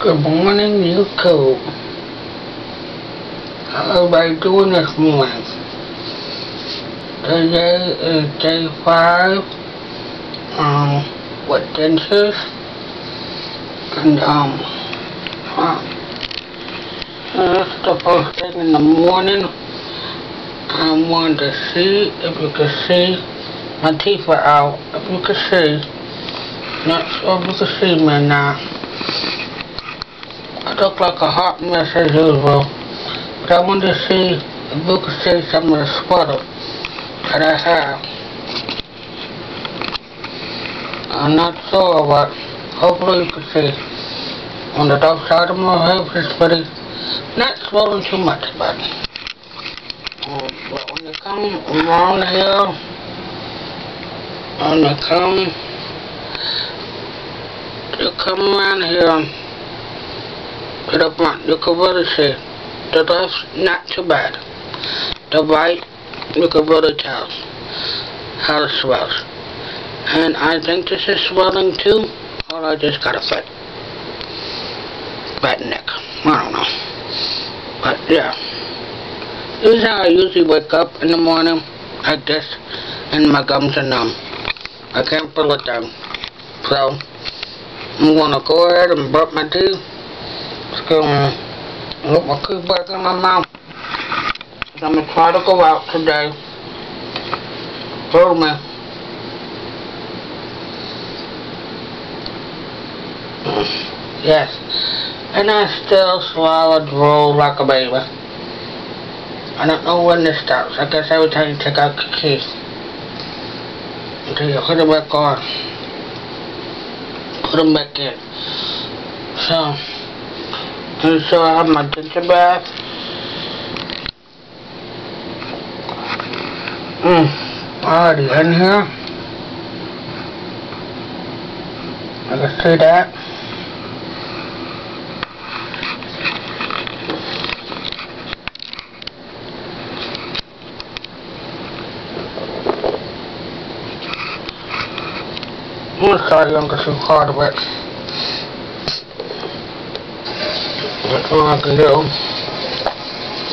Good morning, YouTube. How everybody doing this morning? Today is day five, um, with dentist, and, um, uh, that's the first thing in the morning. I wanted to see if you could see my teeth are out. If you could see, not sure if you could see me now. Look like a hot mess as usual. But I wanted to see if you could see some of the sweater that I have. I'm not sure, but hopefully you can see. On the top side of my head, it's pretty, not swollen too much, but, um, but when you come around here, when you come, you come around here, the front, you can really see. The left's not too bad. The right, you can really tell how it swells. And I think this is swelling too, or I just got a fat, fat neck. I don't know. But yeah. This is how I usually wake up in the morning, like this, and my gums are numb. I can't feel it down. So, I'm gonna go ahead and brush my teeth. Just gonna put my teeth back in my mouth. I'm gonna try to go out today. Follow me. Yes. And I still swallow drool like a baby. I don't know when this stops. I guess every time you take out the teeth. Until you put them back on. Put them back in. So, and so I have my denture bath. Mm, already in here. I can see that. I'm sorry, I'm getting hard of it. That's all I can do.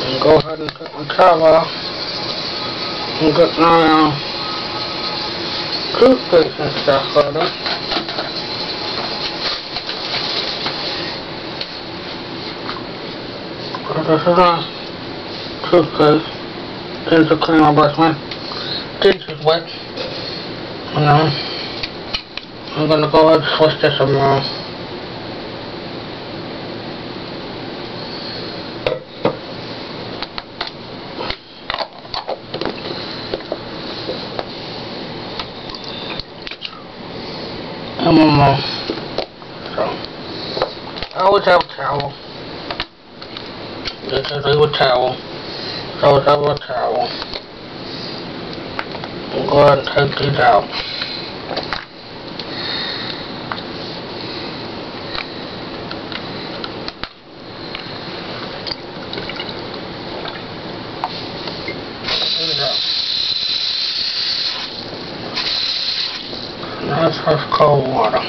And go ahead and my towel off. And get my uh, toothpaste and stuff ready. But this is my toothpaste. Here's the clean brush my teeth is wet. You know. I'm gonna go ahead and switch this around. I'm on my, so, I always have a towel. This is a towel. I always have a towel. I'm going to take these out. Now let's cold water.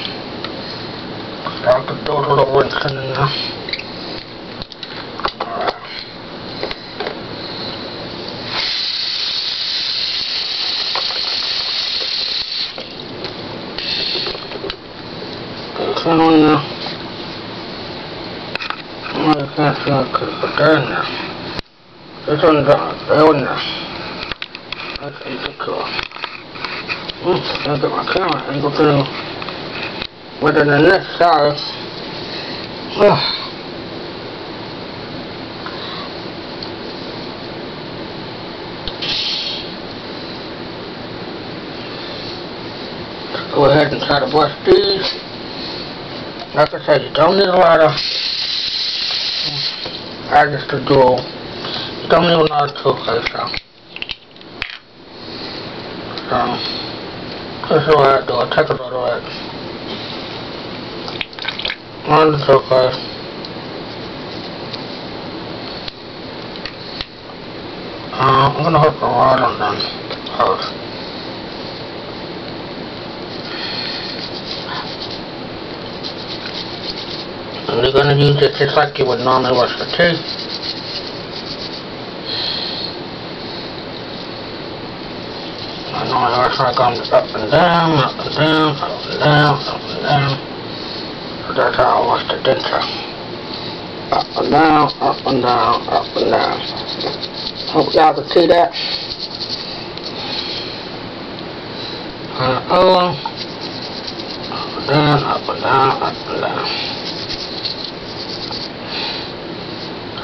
Start to do a little rinsing in there. Alright. Put that on there. Oh, you can't see it because put that in there. This one's one there. That's insecure. Oops, I got my camera angle through. Better than this size. Ugh. Go ahead and try to brush these. Like I said, you don't need a lot of I just a don't a of toothpaste though. So this is what I do. A bit. And it's okay. Uh, I'm gonna hook the rod on them first. And you're gonna use it just like you would normally wash the teeth. My gums up and down, up and down, up and down, up and down. That's how I wash the denture. Up and down, up and down, up and down. Hope y'all can see that. And over, up and down, up and down, up and down.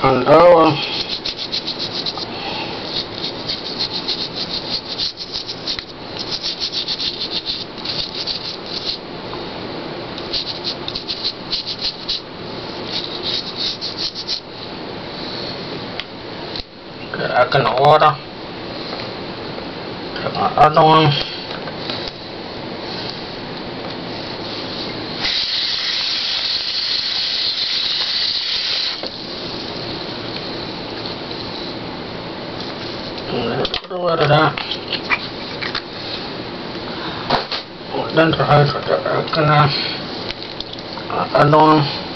And over. Get the water. Take my other one. Put rid of that. Then to hide for the back in there. Uh, Other one.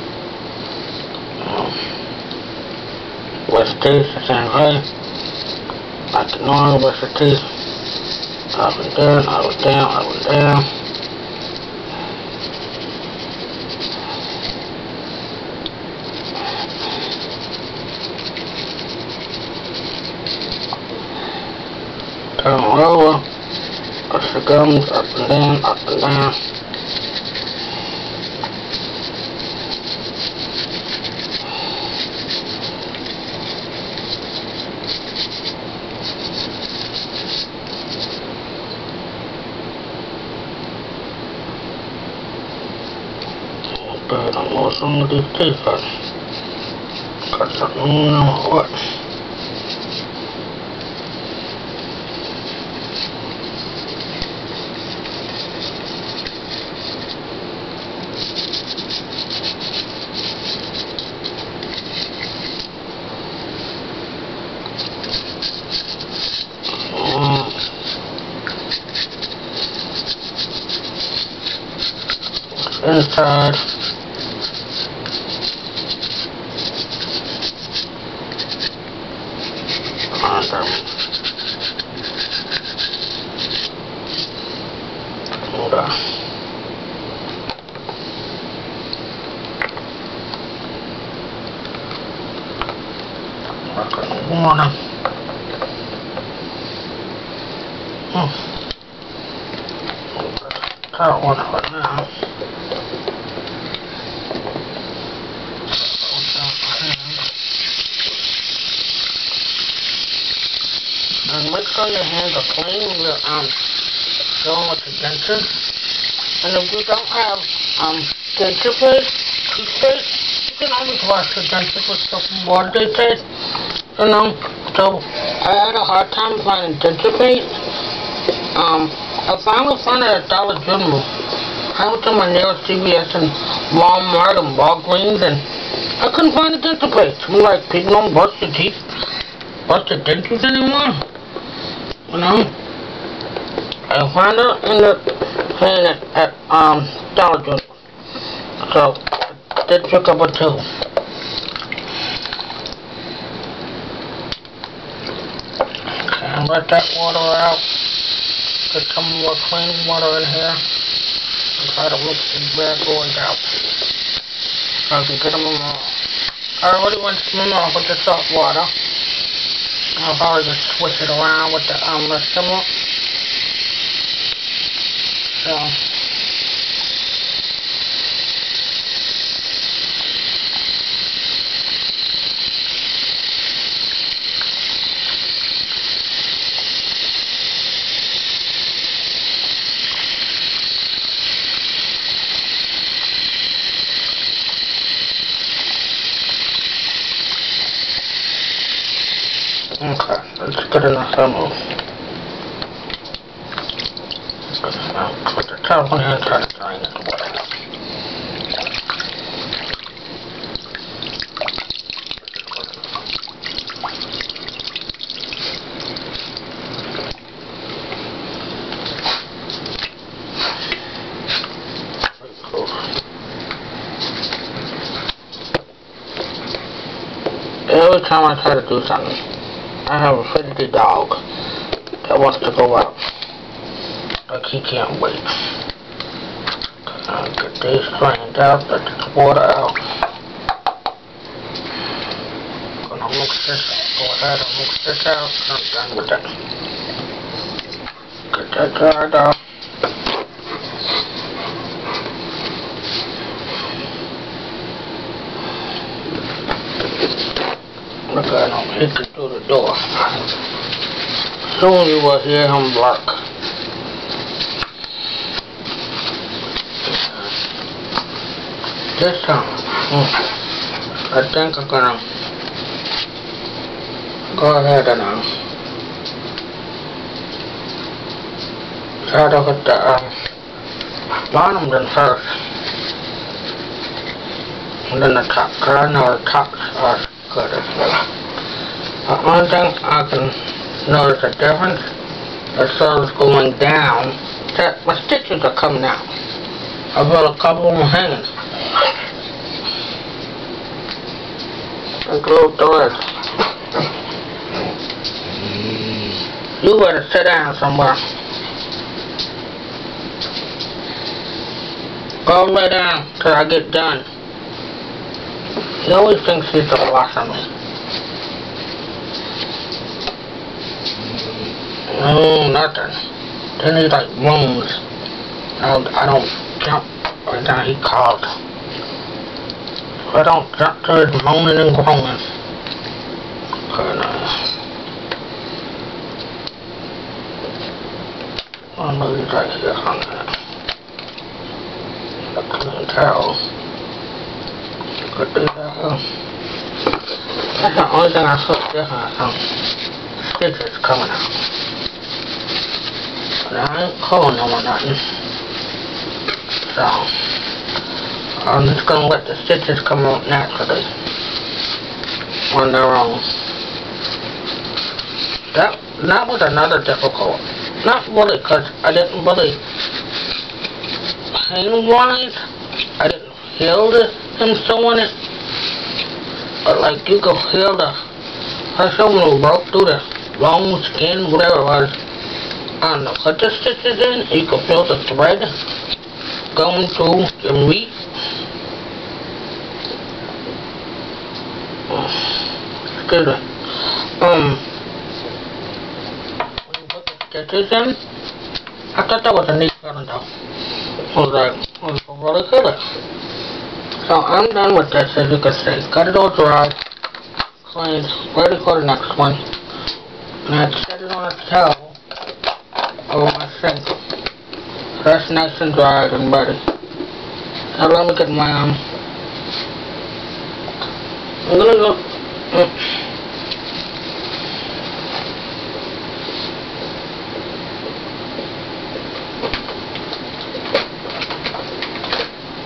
West teeth the same the normal brush your teeth. Up and down, up and down, up and down. Turn over. Brush the gums up and down, up and down. But I'm on what? Mm. Inside. And, um, hold on. Work on the water. Hmm. That one for now. Hold down my hand. And make sure your hands are clean when you're um, going with the dentist. You don't have um, paste, toothpaste, you can always wash the dentist with and water, they say. You know, so I had a hard time finding paste. Um, I finally found it at Dollar General. I went to my nearest CVS and Walmart and Walgreens and I couldn't find the dental paste. I'm like, people don't brush their teeth, brush their dentures anymore. You know? I found it in the thing at, at um, Dollar General. So, did pick up a two. Okay, let that water out. Get some more clean water in here. And try to mix the bad boys out. So I can get them all. I already went to them off with the salt water. I'll probably just switch it around with the um of them. So. Okay, that's good enough ammo. Good enough. Put the top on here and try to drain it away. Very cool. every time I try to do something, I have a fidgety dog that wants to go out. Like he can't wait. I'll get these drained out, let the water out. Gonna mix this, go ahead and mix this out, I'm done with that. Get that dried out. Look at him, through the door. Soon you will hear him bark. This time, I think I'm gonna go ahead and try to get the uh, bottom done first. And then the top, cause I know the tops are good as well. Uh, the only thing I can notice a difference, the sew's going down, that my stitches are coming out. I've got a couple of them hanging. Like little threads. You better sit down somewhere. Go lay down till I get done. He always thinks he's the boss of me. No, nothing. Then he like. I don't, I don't jump. Every time he calls. I don't jump to his moaning and groaning. Uh, I don't know he's right here on that. I couldn't tell. Could do that. That's the only thing I saw different. Some stitches coming out. I ain't calling them or nothing. So, I'm just gonna let the stitches come out naturally on their own. That, that was another difficult. Not really, because I didn't really pain-wise, I didn't feel the, him sewing it. But like you could feel the, her shoulder broke through the long skin, whatever it was. Put the stitches in, you can feel the thread going through the meat. Me. Um, when you put the stitches in, I thought that was a neat feeling though. I was like, was really good. So I'm done with this, as you can see. Got it all dry, cleaned, ready for the next one. And I set it on a towel over my. That's nice and dry and ready. Now let me get my um. I'm gonna go. Mm.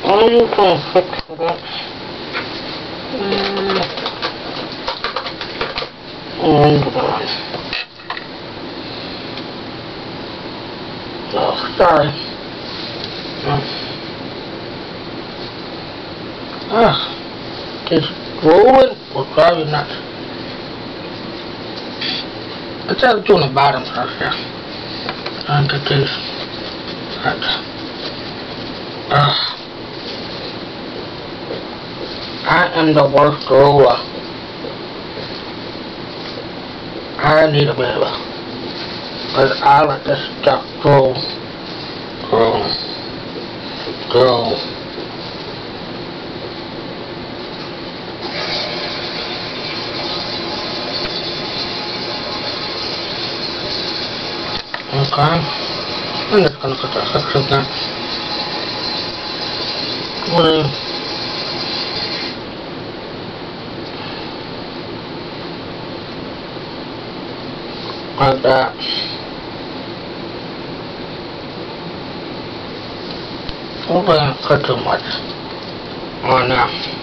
I'm gonna fix up. Mm. And on. Oh, sorry. Ah, this rolling will drive not. Let's have it on the bottom first here. And get this. Right. Ah. I am the worst roller. I need a bit of a Cause I let this stuff grow, grow, grow. Okay, I'm just gonna put that section there. Well, like that. Hopefully I don't cut too much on there.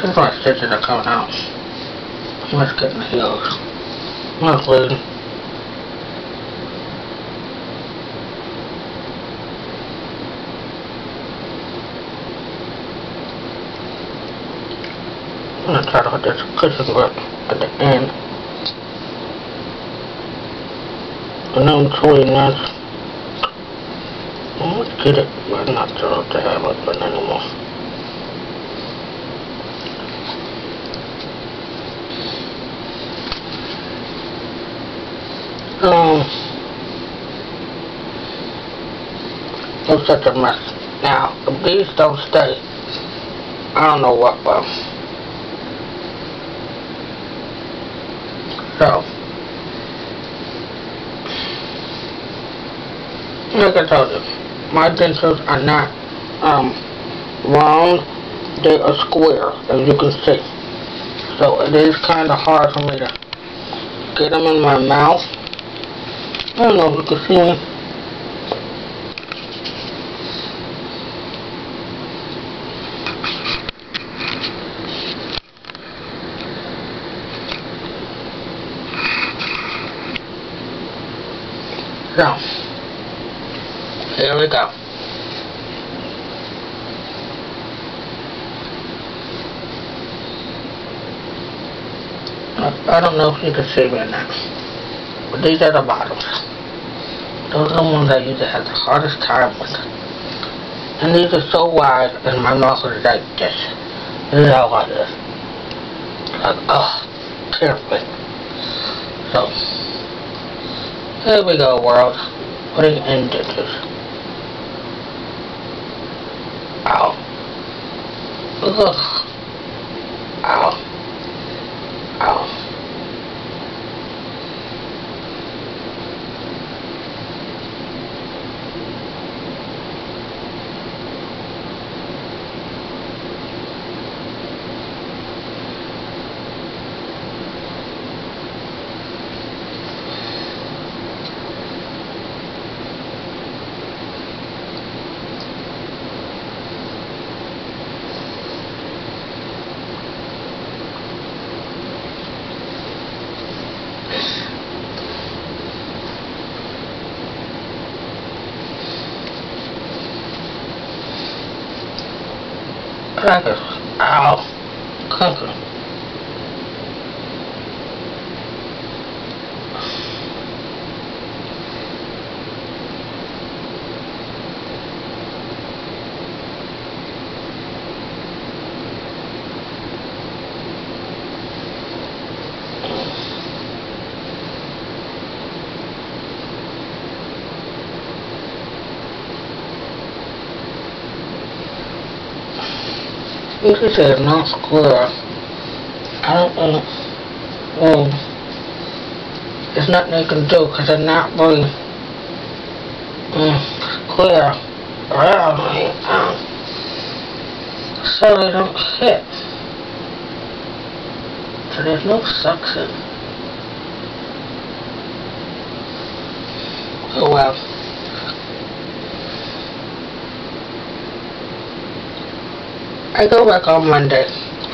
think my stitches are coming out. I'm just getting healed. I'm not bleeding. I'm gonna try to put this cushion grip at the end. Know I'm truly not. I almost get it, but I'm not sure if they have but anymore. Um, it's such a mess. Now, if these don't stay, I don't know what will. So, like I told you, my dentures are not um, round, they are square, as you can see. So it is kind of hard for me to get them in my mouth. I don't know if you can see me. Here we go. I I don't know if you can see me or not, but these are the bottoms. Those are the ones I usually have the hardest time with. And these are so wide, and my mouth is like this. This is how it is. Like, oh, terribly. So, here we go, world. Putting in dentures. Ow. Ugh. Ow. Crackers. Ow. Cracker. This is not square. I don't know. Well, there's nothing they can do because they're not very um, square around me. Um, so they don't hit. So there's no suction. Oh well. I go back on Monday,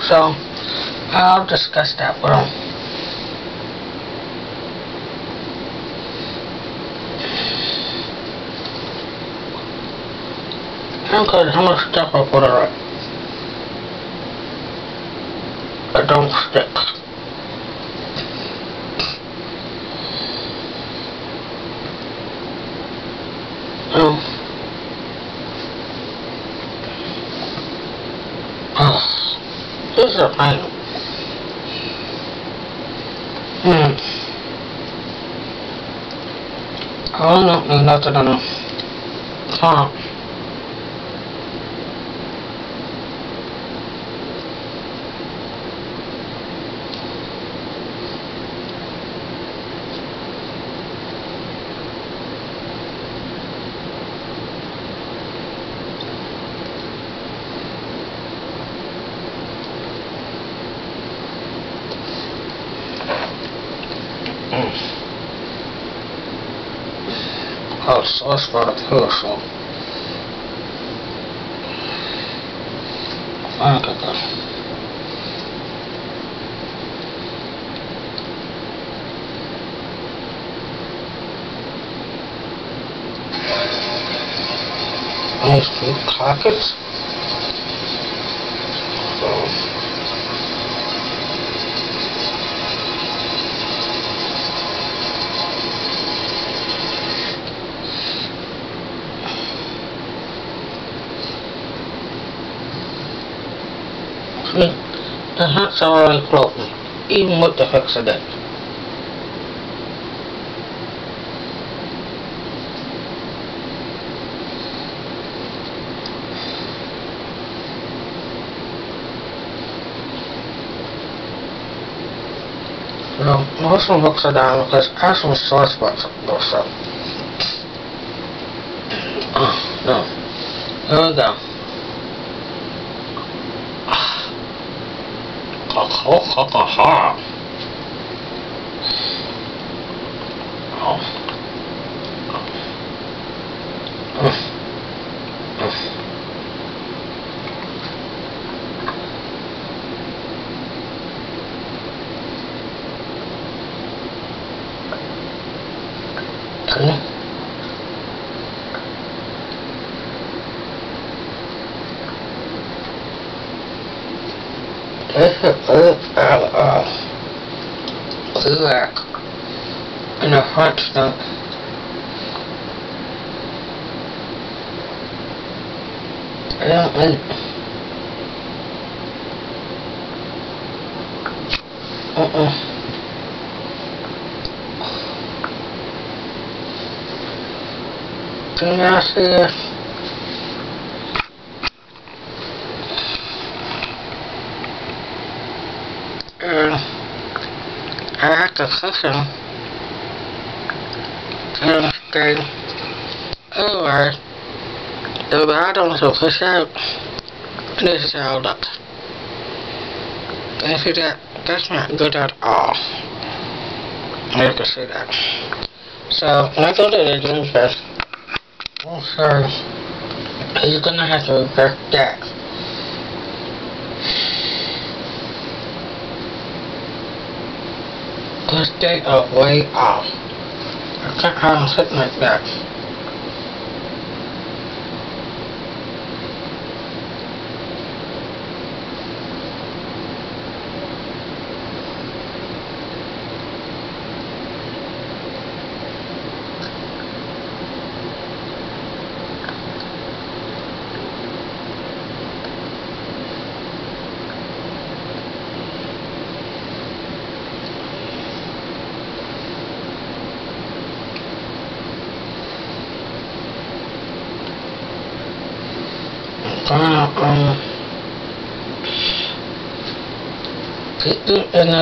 so I'll discuss that with him. I'm good. How much stuff I put on it? It don't stick. Um. Oh, pain. Hmm. I don't know, there's nothing Asfalt I А как раз. Nice to crack it. The hats are floating, even with the it. No, most of the hooks are down because I have some sore spots there, so. Oh, no. We go. Ha ha ha ha. Oh. Oh. Okay. Kulak in a hot snow. I don't want Uh-uh. Can I see this? Discussion Thursday over the the soap this held up. I see that that's not good at all. I can see that. So when I go to the gym first, oh sorry, he's gonna have to repair that. Let's take a way off. I can't have him sitting like that.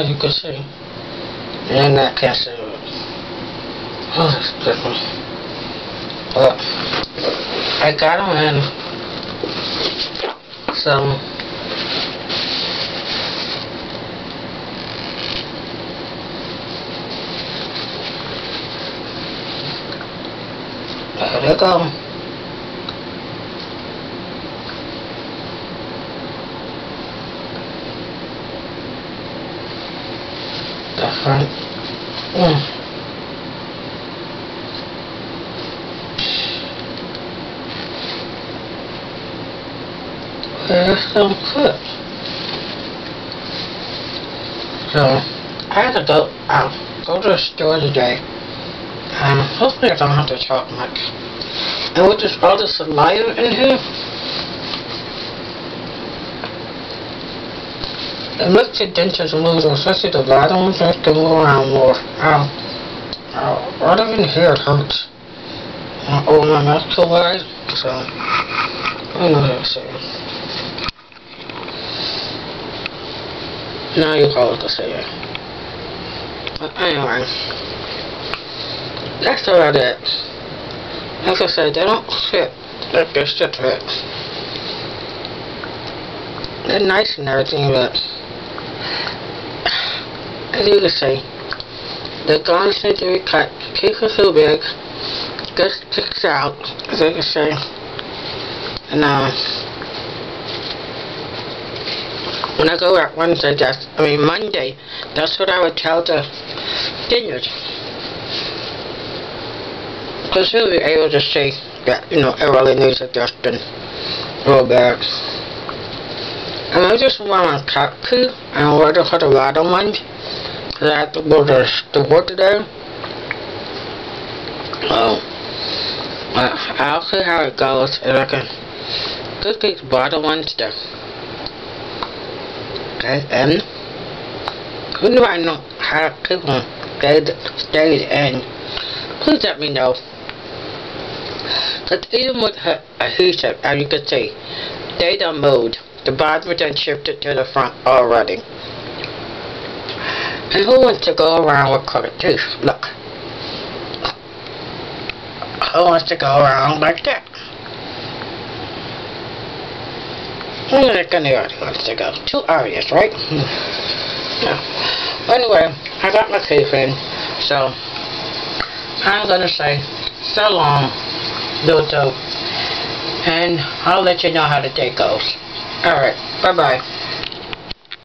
You can see, and that can't. Oh. But I got in some there they go. Front. Mm. There's some clips. So, I had to go, um, go to the store today. Um, hopefully I don't have to talk much. And with this, all the saliva in here, It makes your dentures move, especially the bottom ones to move around more. Um, uh, right in here it hurts. Uh, oh, my mouth too wide, so I don't know what I'm saying. Now you call it the same. But anyway, that's about it. Like I said, they don't fit like they're still fit. They're nice and everything, but as you can see, the be cut. Keep it so big. Just sticks out, as you can see. And uh, when I go out Wednesday, that's, I mean Monday, that's what I would tell the dinners. Because you'll be able to see that, you know, really needs adjusting real bad. And I just want to copy and order for the bottom ones. Cause I have to go to the store today. Oh. Uh, I'll see how it goes if I can get these bottom ones there. Okay, and who do I know how to keep them stayed, stayed in? Please let me know. Because even with her adhesive, as you can see, they don't move. The bottom was then shifted to the front already. Who wants to go around with crooked teeth? Look. Who wants to go around like that? Who's not gonna wants to go? Too obvious, right? Hmm. yeah. Anyway, I got my teeth in, so I'm gonna say so long, Doto, and I'll let you know how the day goes. Alright, bye-bye.